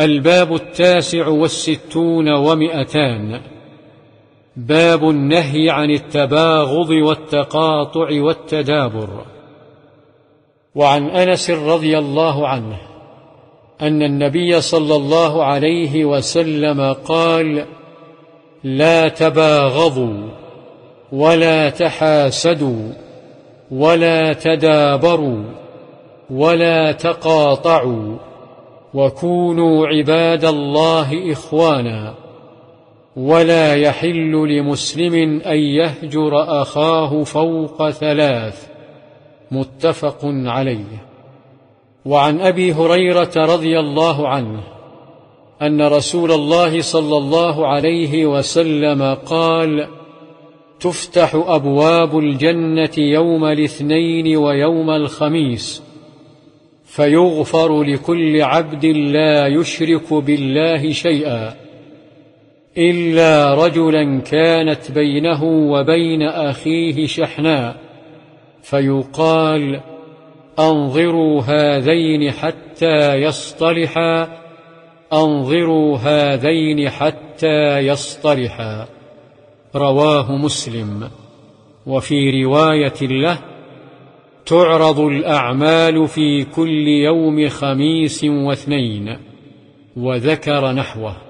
الباب التاسع والستون ومئتان. باب النهي عن التباغض والتقاطع والتدابر. وعن أنس رضي الله عنه أن النبي صلى الله عليه وسلم قال لا تباغضوا ولا تحاسدوا ولا تدابروا ولا تقاطعوا وكونوا عباد الله إخوانا. ولا يحل لمسلم أن يهجر أخاه فوق ثلاث. متفق عليه. وعن أبي هريرة رضي الله عنه أن رسول الله صلى الله عليه وسلم قال تفتح أبواب الجنة يوم الاثنين ويوم الخميس فيغفر لكل عبد لا يشرك بالله شيئا إلا رجلا كانت بينه وبين أخيه شحناء فيقال أنظروا هذين حتى يصطلحا أنظروا هذين حتى يصطلحا رواه مسلم وفي رواية له تعرض الأعمال في كل يوم خميس واثنين وذكر نحوه.